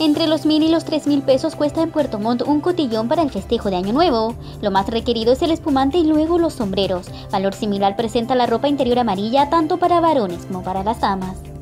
Entre los mil y los tres mil pesos cuesta en Puerto Montt un cotillón para el festejo de Año Nuevo. Lo más requerido es el espumante y luego los sombreros. Valor similar presenta la ropa interior amarilla tanto para varones como para las damas.